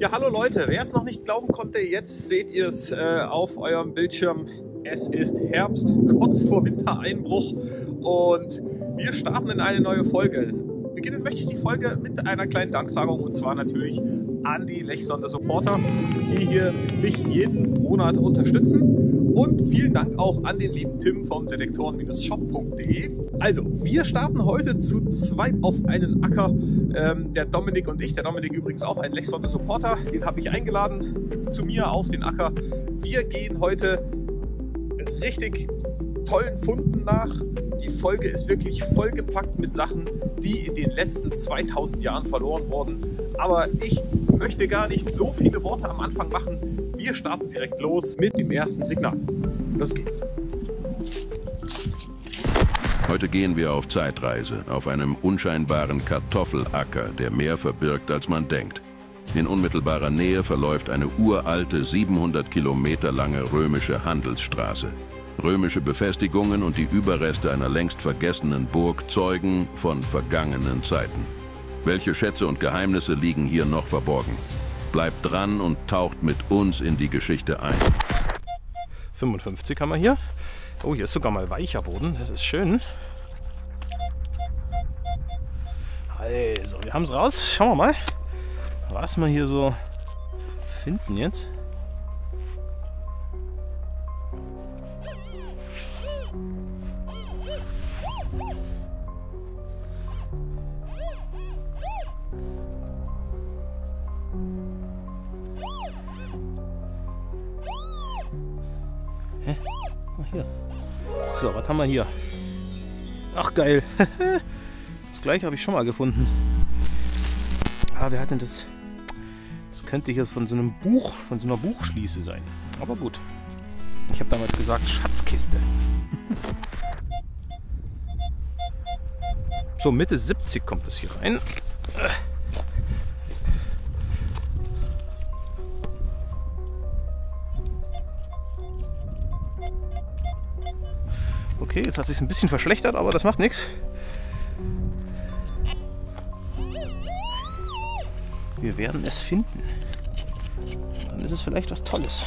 Ja, hallo Leute, wer es noch nicht glauben konnte, jetzt seht ihr es äh, auf eurem Bildschirm. Es ist Herbst, kurz vor Wintereinbruch und wir starten in eine neue Folge. Beginnen möchte ich die Folge mit einer kleinen Danksagung und zwar natürlich an die Lechsonder Supporter, die hier mich jeden Monat unterstützen. Und vielen Dank auch an den lieben Tim vom Detektoren-shop.de. Also, wir starten heute zu zweit auf einen Acker. Ähm, der Dominik und ich, der Dominik übrigens auch ein Lechsonder Supporter, den habe ich eingeladen zu mir auf den Acker. Wir gehen heute richtig tollen Funden nach. Die Folge ist wirklich vollgepackt mit Sachen, die in den letzten 2000 Jahren verloren wurden. Aber ich möchte gar nicht so viele Worte am Anfang machen. Wir starten direkt los mit dem ersten Signal. Los geht's. Heute gehen wir auf Zeitreise, auf einem unscheinbaren Kartoffelacker, der mehr verbirgt, als man denkt. In unmittelbarer Nähe verläuft eine uralte, 700 Kilometer lange römische Handelsstraße. Römische Befestigungen und die Überreste einer längst vergessenen Burg zeugen von vergangenen Zeiten. Welche Schätze und Geheimnisse liegen hier noch verborgen? Bleibt dran und taucht mit uns in die Geschichte ein. 55 haben wir hier. Oh, hier ist sogar mal weicher Boden. Das ist schön. Also, wir haben es raus. Schauen wir mal, was wir hier so finden jetzt. Wir hier? Ach, geil. das gleiche habe ich schon mal gefunden. Ah, wer hat denn das? Das könnte hier von so einem Buch, von so einer Buchschließe sein. Aber gut. Ich habe damals gesagt Schatzkiste. so, Mitte 70 kommt es hier rein. Okay, jetzt hat es sich ein bisschen verschlechtert, aber das macht nichts. Wir werden es finden. Dann ist es vielleicht was Tolles.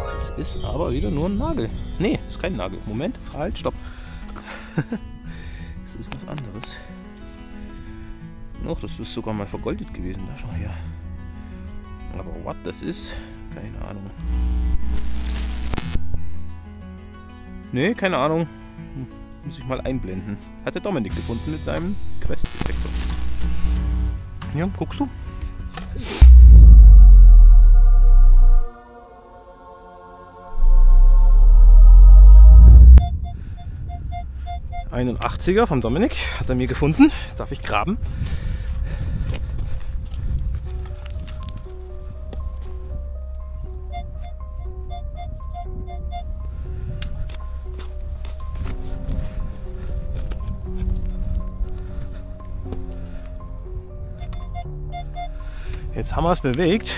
Das ist aber wieder nur ein Nagel. Nee, ist kein Nagel. Moment, halt, stopp. das ist was anderes. Noch, das ist sogar mal vergoldet gewesen. Da schau her. Aber was das ist, keine Ahnung. Nee, keine Ahnung. Hm, muss ich mal einblenden. Hat der Dominik gefunden mit seinem Quest-Detektor. Ja, guckst du? Einen 80er vom Dominik hat er mir gefunden. Darf ich graben? Jetzt haben wir es bewegt.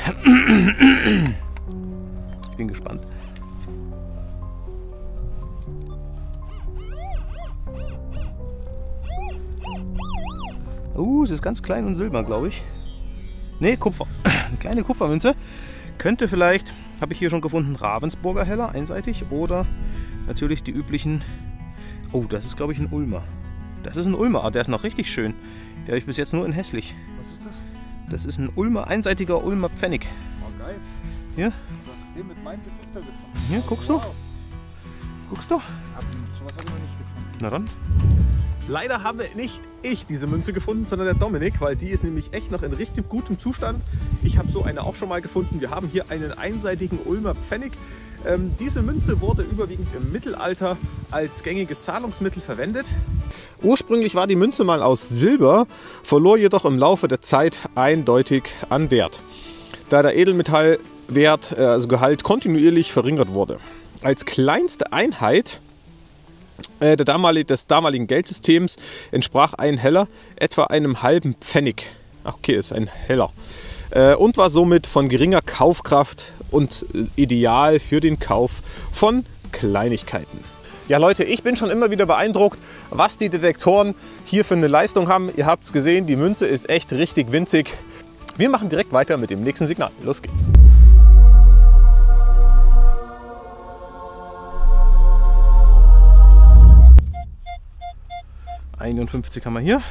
Ich bin gespannt. Uh, es ist ganz klein und silber, glaube ich. Ne, Kupfer. Eine kleine Kupfermünze. Könnte vielleicht, habe ich hier schon gefunden, Ravensburger Heller, einseitig. Oder natürlich die üblichen... Oh, das ist, glaube ich, ein Ulmer. Das ist ein Ulmer, aber der ist noch richtig schön. Der habe ich bis jetzt nur in hässlich. Was ist das? Das ist ein Ulmer, einseitiger Ulmer Pfennig. Oh, geil. Ja, Den mit meinem Detektor gefunden. ja, guckst du? Guckst du? Hab, sowas habe ich noch nicht gefunden. Na dann. Leider habe nicht ich diese Münze gefunden, sondern der Dominik, weil die ist nämlich echt noch in richtig gutem Zustand. Ich habe so eine auch schon mal gefunden. Wir haben hier einen einseitigen Ulmer Pfennig. Ähm, diese Münze wurde überwiegend im Mittelalter als gängiges Zahlungsmittel verwendet. Ursprünglich war die Münze mal aus Silber, verlor jedoch im Laufe der Zeit eindeutig an Wert, da der Edelmetallwert, äh, also Gehalt, kontinuierlich verringert wurde. Als kleinste Einheit äh, der damalig, des damaligen Geldsystems entsprach ein Heller etwa einem halben Pfennig. Okay, ist ein Heller. Äh, und war somit von geringer Kaufkraft und äh, ideal für den Kauf von Kleinigkeiten. Ja Leute, ich bin schon immer wieder beeindruckt, was die Detektoren hier für eine Leistung haben. Ihr habt es gesehen, die Münze ist echt richtig winzig. Wir machen direkt weiter mit dem nächsten Signal. Los geht's. 51 haben wir hier.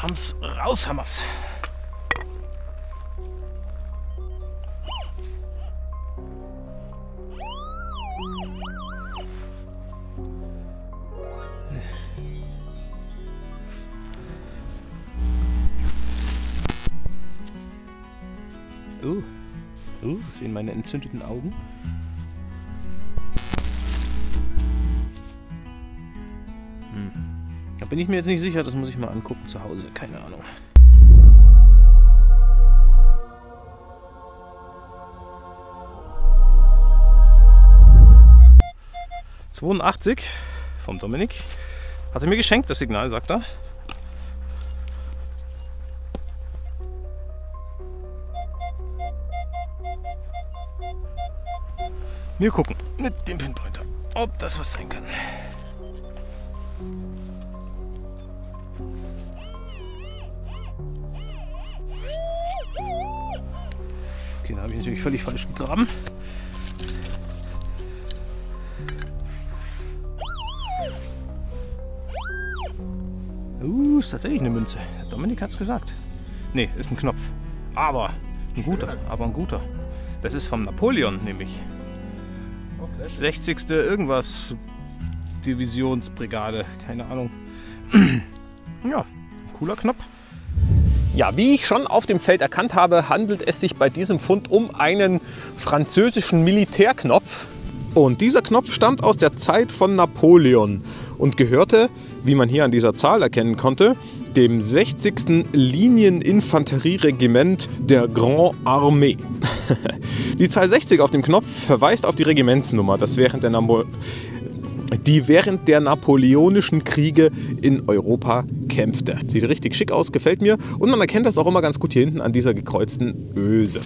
Raus, wir's. Uh, uh, sehen meine entzündeten Augen. Bin ich mir jetzt nicht sicher, das muss ich mal angucken zu Hause. Keine Ahnung. ...82 vom Dominik. Hat er mir geschenkt, das Signal, sagt er. Wir gucken mit dem Pinpointer, ob das was sein kann. Natürlich völlig falsch gegraben. Uh, ist tatsächlich eine Münze. Dominik hat es gesagt. Ne, ist ein Knopf. Aber ein guter, aber ein guter. Das ist vom Napoleon nämlich. 60. irgendwas Divisionsbrigade, keine Ahnung. ja, cooler Knopf. Ja, wie ich schon auf dem Feld erkannt habe, handelt es sich bei diesem Fund um einen französischen Militärknopf. Und dieser Knopf stammt aus der Zeit von Napoleon und gehörte, wie man hier an dieser Zahl erkennen konnte, dem 60. Linieninfanterieregiment der Grand Armée. Die Zahl 60 auf dem Knopf verweist auf die Regimentsnummer, das während der Namo die während der napoleonischen Kriege in Europa kämpfte. Sieht richtig schick aus, gefällt mir. Und man erkennt das auch immer ganz gut hier hinten an dieser gekreuzten Öse.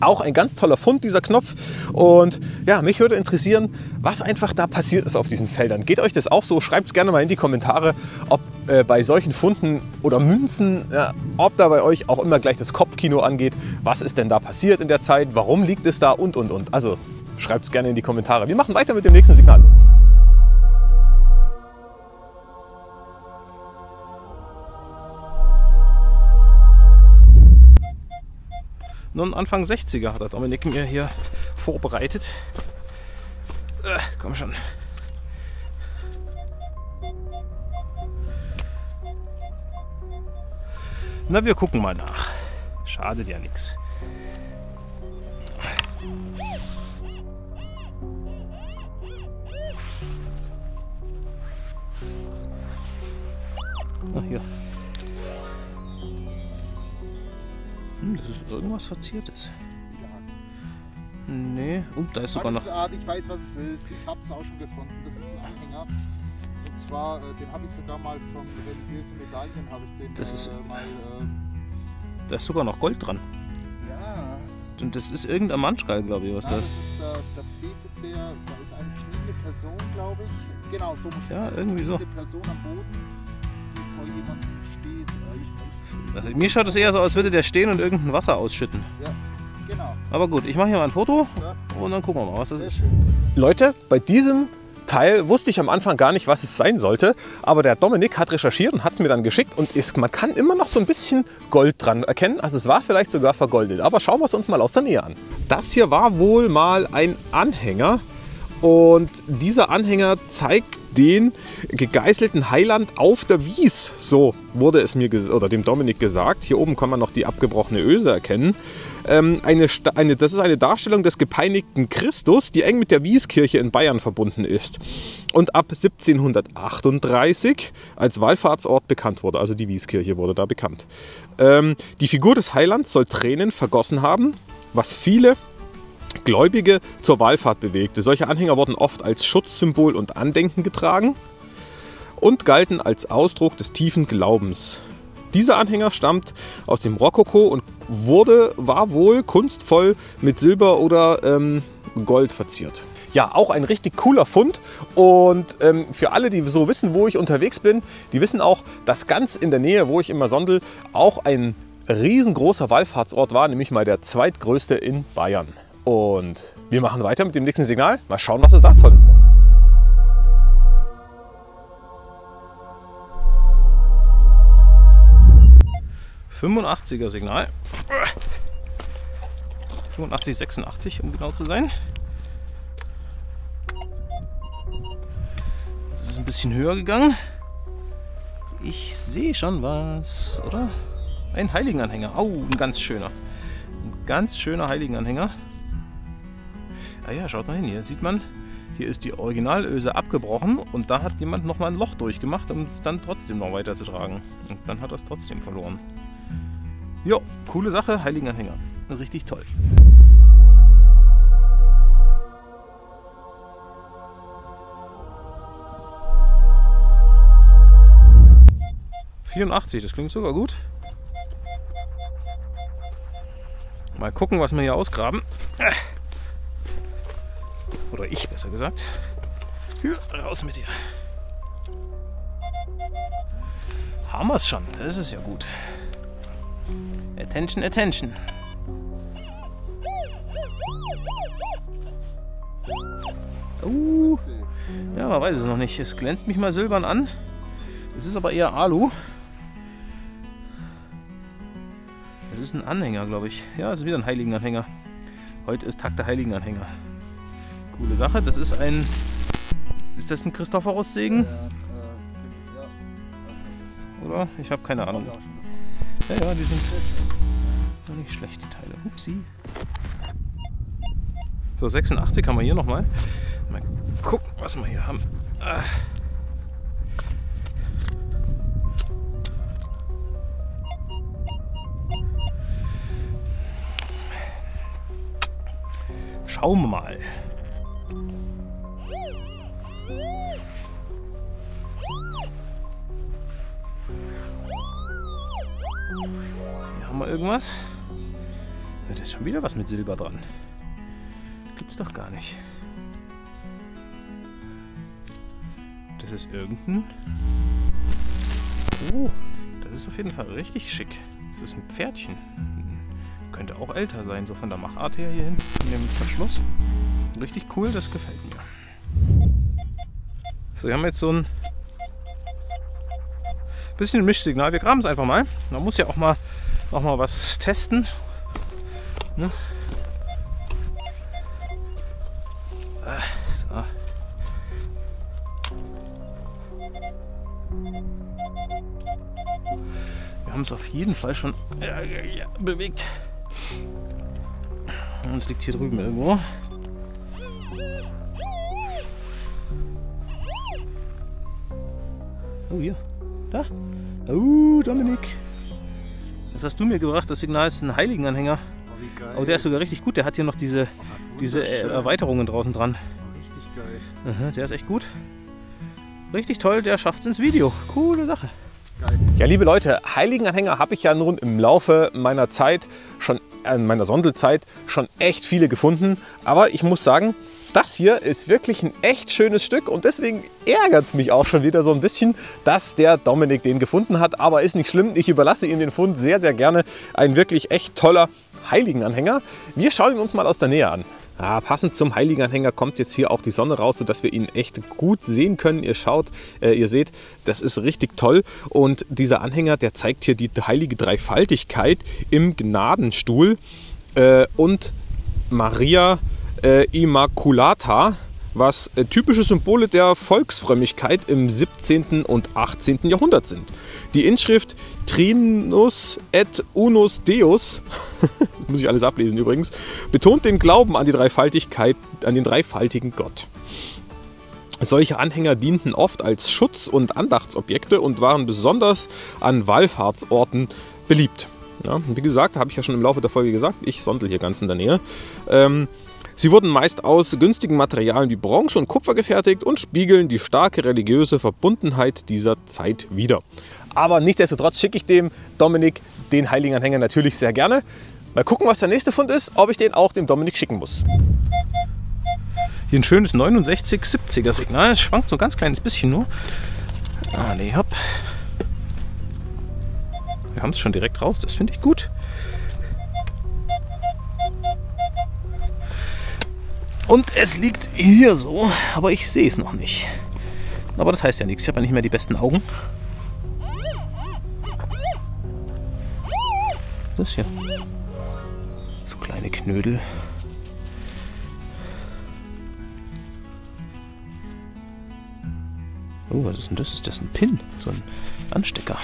Auch ein ganz toller Fund, dieser Knopf. Und ja, mich würde interessieren, was einfach da passiert ist auf diesen Feldern. Geht euch das auch so? Schreibt es gerne mal in die Kommentare, ob äh, bei solchen Funden oder Münzen, ja, ob da bei euch auch immer gleich das Kopfkino angeht. Was ist denn da passiert in der Zeit? Warum liegt es da? Und, und, und. Also schreibt es gerne in die Kommentare. Wir machen weiter mit dem nächsten Signal. Nun Anfang 60er hat der Dominik mir hier vorbereitet. Äh, komm schon. Na, wir gucken mal nach. Schadet ja nichts. Ach, hier. Hm, das ist irgendwas Verziertes. Nee, und da ist sogar noch. Art, ich weiß, was es ist. Ich habe es auch schon gefunden. Das ist ein Anhänger. Und zwar, äh, den habe ich sogar mal von religiösen Medaillen, habe ich den Das ist- äh, mal. Äh, Da ist sogar noch Gold dran. ja, Und das ist irgendein Manschgal, glaube ich, was ja, da das ist, da, da betet der, da ist eine kniende Person, glaube ich. Genau, so muss Ja, irgendwie so. Eine Person am Boden, die vor jemandem Also, mir schaut es eher so aus, als würde der stehen und irgendein Wasser ausschütten. ja, genau. Aber gut, ich mache hier mal ein Foto Ja, und dann gucken wir mal, was das sehr ist. schön. Leute, bei diesem Teil wusste ich am Anfang gar nicht, was es sein sollte, aber der Dominik hat recherchiert und hat es mir dann geschickt und ist, man kann immer noch so ein bisschen Gold dran erkennen. Also es war vielleicht sogar vergoldet, aber schauen wir es uns mal aus der Nähe an. Das hier war wohl mal ein Anhänger und dieser Anhänger zeigt den gegeißelten Heiland auf der Wies. So wurde es mir oder dem Dominik gesagt. Hier oben kann man noch die abgebrochene Öse erkennen. Ähm, eine, eine, das ist eine Darstellung des gepeinigten Christus, die eng mit der Wieskirche in Bayern verbunden ist und ab 1738 als Wallfahrtsort bekannt wurde. Also die Wieskirche wurde da bekannt. Ähm, die Figur des Heilands soll Tränen vergossen haben, was viele Gläubige zur Wallfahrt bewegte. Solche Anhänger wurden oft als Schutzsymbol und Andenken getragen und galten als Ausdruck des tiefen Glaubens. Dieser Anhänger stammt aus dem Rokoko und wurde, war wohl kunstvoll mit Silber oder ähm, Gold verziert. Ja, auch ein richtig cooler Fund. Und ähm, für alle, die so wissen, wo ich unterwegs bin, die wissen auch, dass ganz in der Nähe, wo ich immer sondel, auch ein riesengroßer Wallfahrtsort war, nämlich mal der zweitgrößte in Bayern. Und wir machen weiter mit dem nächsten Signal. Mal schauen, was es da Tolles gibt. 85er Signal. 85, 86, um genau zu sein. Das ist ein bisschen höher gegangen. Ich sehe schon was, oder? Ein Heiligenanhänger. Oh, ein ganz schöner. Ein ganz schöner Heiligenanhänger. Ah ja, schaut mal hin. Hier sieht man, hier ist die Originalöse abgebrochen und da hat jemand nochmal ein Loch durchgemacht, um es dann trotzdem noch weiter zu tragen. Und dann hat er es trotzdem verloren. Jo, coole Sache, Heiligenanhänger. Richtig toll. Vierundachtzig, das klingt sogar gut. Mal gucken, was wir hier ausgraben. Oder ich besser gesagt. Hier, raus mit dir. Haben wir es schon, das ist ja gut. Attention, attention. Uh, ja, man weiß es noch nicht. Es glänzt mich mal silbern an. Es ist aber eher Alu. Es ist ein Anhänger, glaube ich. Ja, es ist wieder ein Heiligenanhänger. Heute ist Tag der Heiligenanhänger. Coole Sache. Das ist ein. Ist das ein Christophorus-Segen? Ja, Oder? Ich habe keine Ahnung. Ja, ja, die sind nicht schlecht, die Teile. Upsi. So, 86 haben wir hier nochmal. Mal gucken, was wir hier haben. Ah. Schauen wir mal. Haben wir irgendwas. Da ist schon wieder was mit Silber dran. Gibt's doch gar nicht. Das ist irgendein... Oh, das ist auf jeden Fall richtig schick. Das ist ein Pferdchen. Könnte auch älter sein, so von der Machart her hier hinten, in dem Verschluss. Richtig cool, das gefällt mir. So, wir haben jetzt so ein bisschen Mischsignal. Wir graben es einfach mal. Man muss ja auch mal, auch mal was testen. Ne? So. Wir haben es auf jeden Fall schon ja, ja, bewegt. Und es liegt hier drüben irgendwo. Oh, hier. Da. Oh, Dominik. Was hast du mir gebracht? Das Signal ist ein Heiligenanhänger. Oh, der ist sogar richtig gut. Der hat hier noch diese, diese äh, Erweiterungen draußen dran. Richtig geil. Aha, der ist echt gut. Richtig toll, der schafft es ins Video. Coole Sache. Geil. Ja, liebe Leute, Heiligenanhänger habe ich ja nun im Laufe meiner Zeit schon, äh, meiner Sondelzeit schon echt viele gefunden. Aber ich muss sagen, das hier ist wirklich ein echt schönes Stück und deswegen ärgert es mich auch schon wieder so ein bisschen, dass der Dominik den gefunden hat. Aber ist nicht schlimm, ich überlasse ihm den Fund sehr, sehr gerne. Ein wirklich echt toller Heiligenanhänger. Wir schauen ihn uns mal aus der Nähe an. Ah, passend zum Heiligenanhänger kommt jetzt hier auch die Sonne raus, sodass wir ihn echt gut sehen können. Ihr schaut, äh, ihr seht, das ist richtig toll. Und dieser Anhänger, der zeigt hier die heilige Dreifaltigkeit im Gnadenstuhl äh, und Maria äh, Immaculata, was äh, typische Symbole der Volksfrömmigkeit im 17. und 18. Jahrhundert sind. Die Inschrift Trinus et Unus Deus, das muss ich alles ablesen übrigens, betont den Glauben an die Dreifaltigkeit, an den dreifaltigen Gott. Solche Anhänger dienten oft als Schutz- und Andachtsobjekte und waren besonders an Wallfahrtsorten beliebt. Ja, wie gesagt, habe ich ja schon im Laufe der Folge gesagt, ich sondel hier ganz in der Nähe. Ähm, Sie wurden meist aus günstigen Materialien wie Bronze und Kupfer gefertigt und spiegeln die starke religiöse Verbundenheit dieser Zeit wider. Aber nichtsdestotrotz schicke ich dem Dominik den Heiligenanhänger natürlich sehr gerne. Mal gucken, was der nächste Fund ist, ob ich den auch dem Dominik schicken muss. Hier ein schönes 69-70er Signal. Es schwankt so ein ganz kleines bisschen nur. Ah, nee, hopp. Wir haben es schon direkt raus, das finde ich gut. Und es liegt hier so, aber ich sehe es noch nicht. Aber das heißt ja nichts, ich habe ja nicht mehr die besten Augen. Das hier? So kleine Knödel. Oh, was ist denn das? Ist das ein Pin? So ein Anstecker.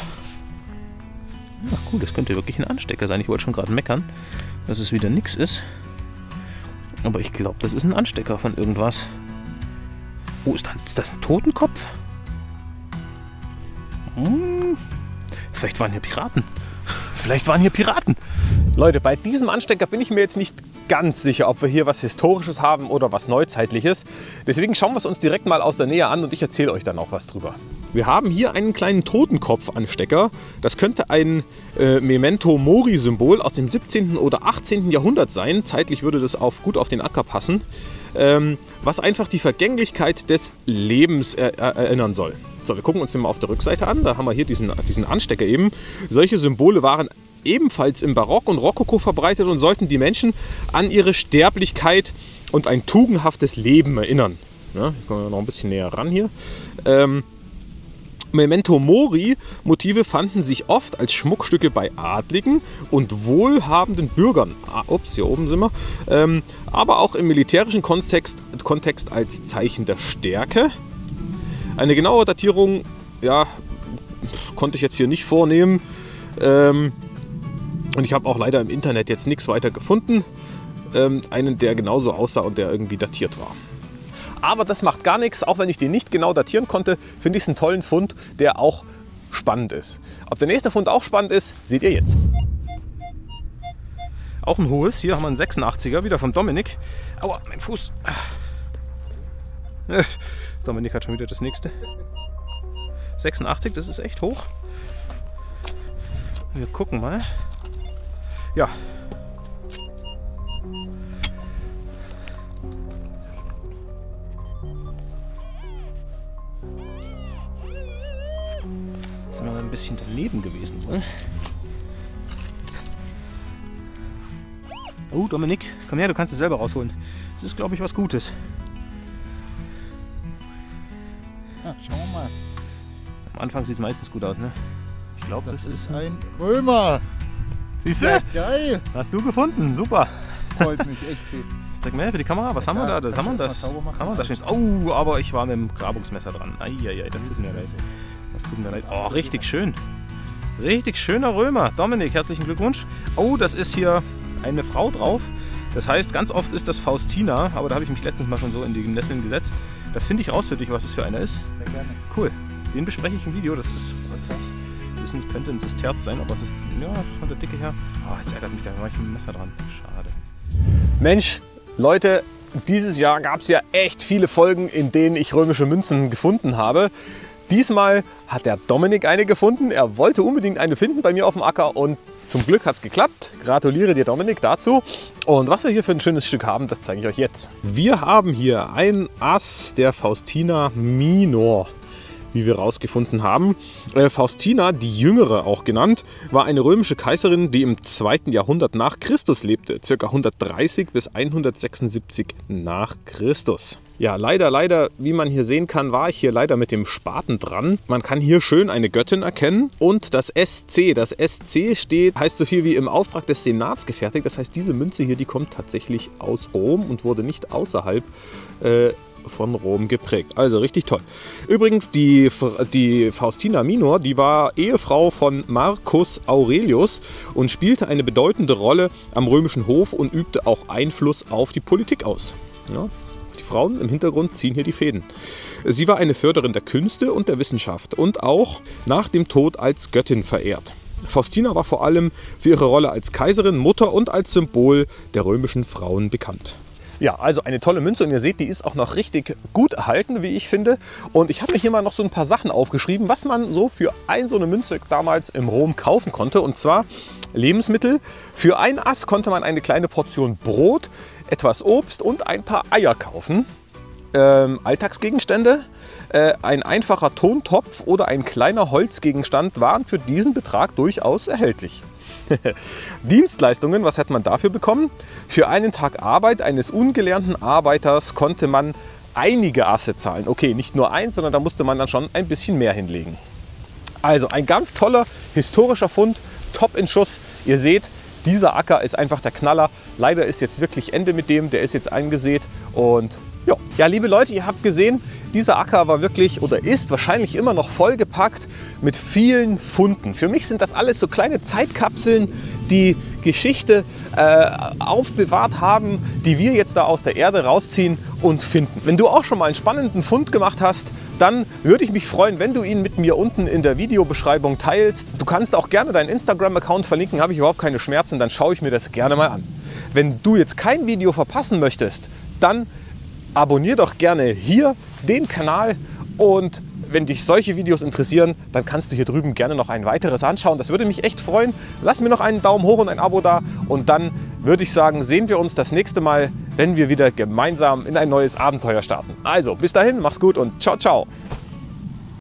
Ach cool, das könnte wirklich ein Anstecker sein. Ich wollte schon gerade meckern, dass es wieder nichts ist. Aber ich glaube, das ist ein Anstecker von irgendwas. Oh, ist das, ist das ein Totenkopf? Hm, vielleicht waren hier Piraten. Vielleicht waren hier Piraten. Leute, bei diesem Anstecker bin ich mir jetzt nicht ganz sicher, ob wir hier was Historisches haben oder was Neuzeitliches. Deswegen schauen wir es uns direkt mal aus der Nähe an und ich erzähle euch dann auch was drüber. Wir haben hier einen kleinen Totenkopf-Anstecker. Das könnte ein äh, Memento Mori-Symbol aus dem 17. oder 18. Jahrhundert sein. Zeitlich würde das auf, gut auf den Acker passen. Ähm, was einfach die Vergänglichkeit des Lebens er erinnern soll. So, wir gucken uns den mal auf der Rückseite an. Da haben wir hier diesen, diesen Anstecker eben. Solche Symbole waren ebenfalls im Barock und Rokoko verbreitet und sollten die Menschen an ihre Sterblichkeit und ein tugendhaftes Leben erinnern. Ja, ich komme noch ein bisschen näher ran hier. Ähm, Memento Mori Motive fanden sich oft als Schmuckstücke bei Adligen und wohlhabenden Bürgern, ah, ups, hier oben sind wir, ähm, aber auch im militärischen Kontext, Kontext als Zeichen der Stärke. Eine genaue Datierung, ja, konnte ich jetzt hier nicht vornehmen. Ähm, und ich habe auch leider im Internet jetzt nichts weiter gefunden. Ähm, einen, der genauso aussah und der irgendwie datiert war. Aber das macht gar nichts, auch wenn ich den nicht genau datieren konnte, finde ich es einen tollen Fund, der auch spannend ist. Ob der nächste Fund auch spannend ist, seht ihr jetzt. Auch ein hohes, hier haben wir einen 86er, wieder vom Dominik. Aua, mein Fuß. Äh, Dominik hat schon wieder das nächste. 86, das ist echt hoch. Wir gucken mal. Ja. Sind wir ein bisschen daneben gewesen, ne? Oh, Dominik, komm her, du kannst es selber rausholen. Das ist, glaube ich, was Gutes. Ja, schauen wir mal. Am Anfang sieht es meistens gut aus, ne? Ich glaube, Das, das, ist ein Römer. Siehst Ja, du? geil. Hast du gefunden? Super. Freut mich echt. viel. Zeig mal her für die Kamera. Was haben wir da? Das haben wir das. Haben wir das Schönes. Oh, aber ich war mit dem Grabungsmesser dran. Eieiei, das tut mir leid. Das tut mir leid. Oh, richtig schön. Richtig schöner Römer. Dominik, herzlichen Glückwunsch. Oh, das ist hier eine Frau drauf. Das heißt, ganz oft ist das Faustina, aber da habe ich mich letztens mal schon so in die Nesseln gesetzt. Das finde ich raus für dich, was das für einer ist. Sehr gerne. Cool. Den bespreche ich im Video. Das ist. Das ist ist nicht, könnte ein Sesterz sein, aber es ist. Ja, von der Dicke her. Oh, jetzt ärgert mich da war ich mit dem Messer dran. Schade. Mensch, Leute, dieses Jahr gab es ja echt viele Folgen, in denen ich römische Münzen gefunden habe. Diesmal hat der Dominik eine gefunden. Er wollte unbedingt eine finden bei mir auf dem Acker und zum Glück hat es geklappt. Gratuliere dir, Dominik, dazu. Und was wir hier für ein schönes Stück haben, das zeige ich euch jetzt. Wir haben hier ein Ass der Faustina Minor wie wir herausgefunden haben. Äh, Faustina, die Jüngere auch genannt, war eine römische Kaiserin, die im 2. Jahrhundert nach Christus lebte, ca. 130 bis 176 nach Christus. Ja, leider, leider, wie man hier sehen kann, war ich hier leider mit dem Spaten dran. Man kann hier schön eine Göttin erkennen und das SC, das SC steht, heißt so viel wie im Auftrag des Senats gefertigt. Das heißt, diese Münze hier, die kommt tatsächlich aus Rom und wurde nicht außerhalb äh, von Rom geprägt. Also richtig toll. Übrigens, die, die Faustina Minor, die war Ehefrau von Marcus Aurelius und spielte eine bedeutende Rolle am römischen Hof und übte auch Einfluss auf die Politik aus. Ja, die Frauen im Hintergrund ziehen hier die Fäden. Sie war eine Förderin der Künste und der Wissenschaft und auch nach dem Tod als Göttin verehrt. Faustina war vor allem für ihre Rolle als Kaiserin, Mutter und als Symbol der römischen Frauen bekannt. Ja, also eine tolle Münze und ihr seht, die ist auch noch richtig gut erhalten, wie ich finde. Und ich habe mir hier mal noch so ein paar Sachen aufgeschrieben, was man so für ein so eine Münze damals im Rom kaufen konnte. Und zwar Lebensmittel. Für ein Ass konnte man eine kleine Portion Brot, etwas Obst und ein paar Eier kaufen. Ähm, Alltagsgegenstände, äh, ein einfacher Tontopf oder ein kleiner Holzgegenstand waren für diesen Betrag durchaus erhältlich. Dienstleistungen, was hat man dafür bekommen? Für einen Tag Arbeit eines ungelernten Arbeiters konnte man einige Asse zahlen. Okay, nicht nur eins, sondern da musste man dann schon ein bisschen mehr hinlegen. Also ein ganz toller historischer Fund, top in Schuss. Ihr seht, dieser Acker ist einfach der Knaller. Leider ist jetzt wirklich Ende mit dem, der ist jetzt eingesät und ja. ja, liebe Leute, ihr habt gesehen, dieser Acker war wirklich oder ist wahrscheinlich immer noch vollgepackt mit vielen Funden. Für mich sind das alles so kleine Zeitkapseln, die Geschichte äh, aufbewahrt haben, die wir jetzt da aus der Erde rausziehen und finden. Wenn du auch schon mal einen spannenden Fund gemacht hast, dann würde ich mich freuen, wenn du ihn mit mir unten in der Videobeschreibung teilst. Du kannst auch gerne deinen Instagram-Account verlinken, habe ich überhaupt keine Schmerzen, dann schaue ich mir das gerne mal an. Wenn du jetzt kein Video verpassen möchtest, dann abonniere doch gerne hier den Kanal und wenn dich solche Videos interessieren, dann kannst du hier drüben gerne noch ein weiteres anschauen. Das würde mich echt freuen. Lass mir noch einen Daumen hoch und ein Abo da und dann würde ich sagen, sehen wir uns das nächste Mal, wenn wir wieder gemeinsam in ein neues Abenteuer starten. Also, bis dahin, mach's gut und ciao, ciao.